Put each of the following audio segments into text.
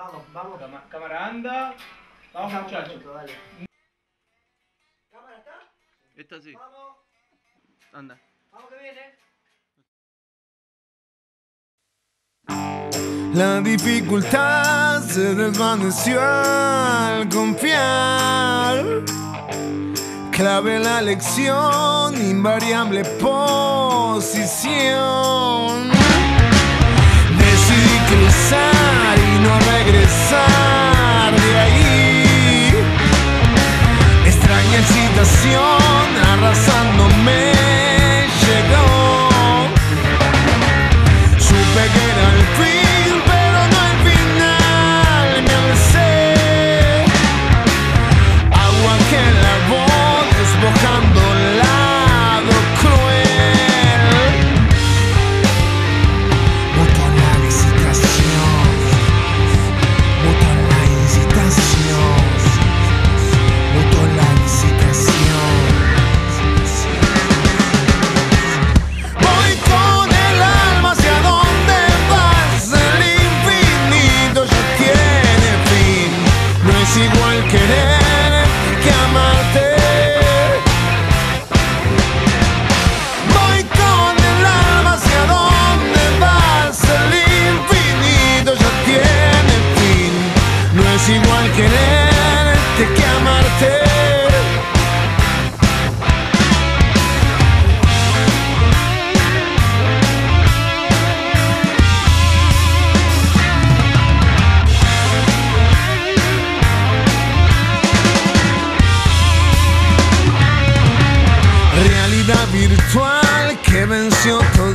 Vamos, vamos. Cámara, anda. Vamos, muchachos. Dale. ¿Cámara está? Está sí. Vamos. Anda. Vamos que viene. La dificultad se desvaneció al confiar. Clave la lección, invariable posición. Decidí cruzar. y excitación arrasando. come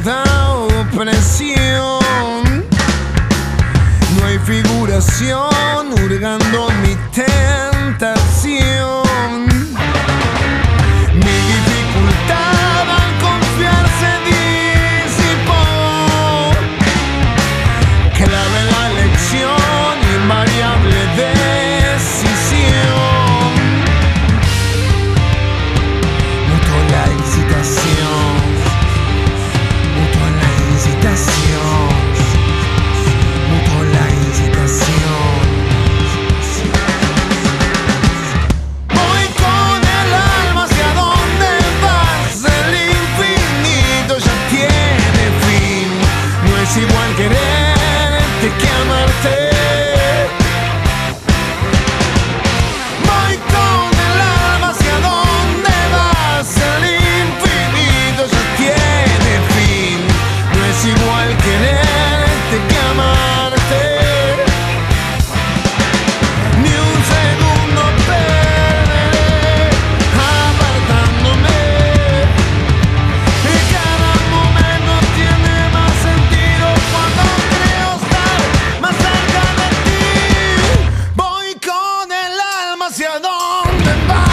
tanta opresión. No hay figuración hurgando mi tentación. with on the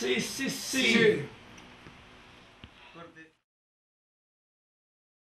sim, sim, sim.